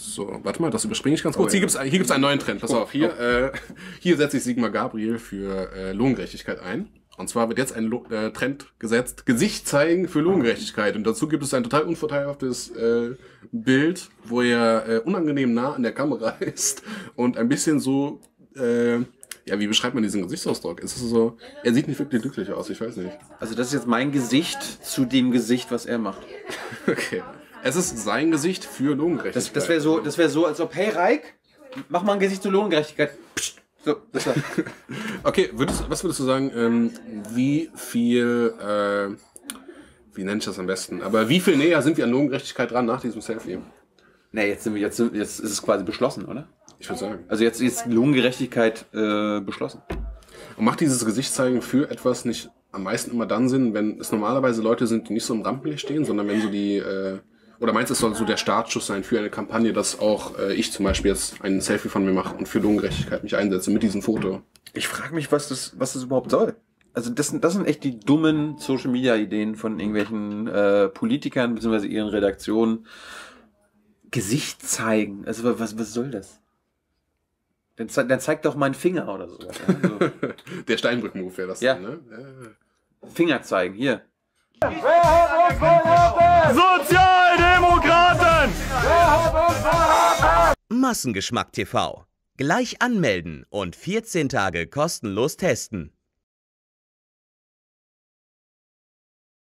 So, warte mal, das überspringe ich ganz kurz. Oh, ja. Hier gibt es hier gibt's einen neuen Trend. Pass oh, auf, hier, oh. äh, hier setzt sich Sigmar Gabriel für äh, Lohngerechtigkeit ein. Und zwar wird jetzt ein Lo äh, Trend gesetzt, Gesicht zeigen für Lohngerechtigkeit. Und dazu gibt es ein total unvorteilhaftes äh, Bild, wo er äh, unangenehm nah an der Kamera ist und ein bisschen so, äh, ja, wie beschreibt man diesen Gesichtsausdruck? Ist es so, er sieht nicht wirklich glücklich aus, ich weiß nicht. Also das ist jetzt mein Gesicht zu dem Gesicht, was er macht. okay. Es ist sein Gesicht für Lohngerechtigkeit. Das, das wäre so, das wär so, als ob, hey Reik, mach mal ein Gesicht zu Lohngerechtigkeit. Psst. So, das war. okay, würdest, was würdest du sagen, ähm, wie viel, äh, wie nenne ich das am besten, aber wie viel näher sind wir an Lohngerechtigkeit dran nach diesem Selfie? Ne, jetzt, sind wir, jetzt, jetzt ist es quasi beschlossen, oder? Ich würde sagen. Also jetzt ist Lohngerechtigkeit äh, beschlossen. Und macht dieses Gesichtszeigen für etwas nicht am meisten immer dann Sinn, wenn es normalerweise Leute sind, die nicht so im Rampenlicht stehen, sondern wenn so die äh, oder meinst du, es soll so der Startschuss sein für eine Kampagne, dass auch äh, ich zum Beispiel jetzt ein Selfie von mir mache und für Lohngerechtigkeit mich einsetze mit diesem Foto? Ich frage mich, was das, was das überhaupt soll. Also das, sind das sind echt die dummen Social Media Ideen von irgendwelchen äh, Politikern bzw. ihren Redaktionen. Gesicht zeigen. Also was, was soll das? Dann, ze dann zeigt doch meinen Finger oder so. Also, der Steinbrück-Move wäre das ja. dann, ne? Ja. Finger zeigen, hier. Sozialdemokraten! Massengeschmack TV. Gleich anmelden und 14 Tage kostenlos testen.